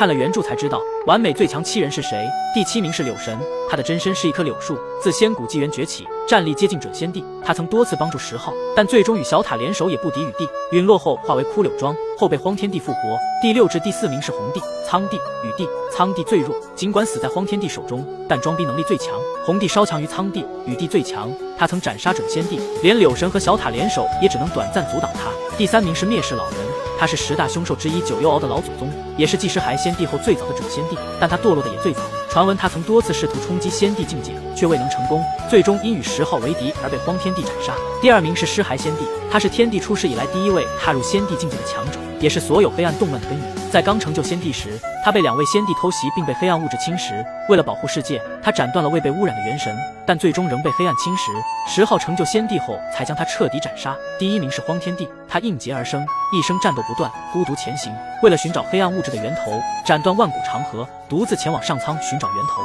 看了原著才知道，完美最强七人是谁？第七名是柳神，他的真身是一棵柳树，自仙古纪元崛起，战力接近准仙帝。他曾多次帮助十号，但最终与小塔联手也不敌雨帝，陨落后化为枯柳桩，后被荒天帝复活。第六至第四名是红帝、苍帝、雨帝。苍帝最弱，尽管死在荒天帝手中，但装逼能力最强。红帝稍强于苍帝，雨帝最强，他曾斩杀准仙帝，连柳神和小塔联手也只能短暂阻挡他。第三名是灭世老人。他是十大凶兽之一九幽敖的老祖宗，也是继石骸先帝后最早的准先帝，但他堕落的也最早。传闻他曾多次试图冲击先帝境界，却未能成功，最终因与十号为敌而被荒天帝斩杀。第二名是尸骸先帝，他是天帝出世以来第一位踏入先帝境界的强者，也是所有黑暗动乱的根源。在刚成就仙帝时，他被两位先帝偷袭，并被黑暗物质侵蚀。为了保护世界，他斩断了未被污染的元神，但最终仍被黑暗侵蚀。十号成就仙帝后，才将他彻底斩杀。第一名是荒天帝，他应劫而生，一生战斗不断，孤独前行。为了寻找黑暗物质的源头，斩断万古长河，独自前往上苍寻找源头。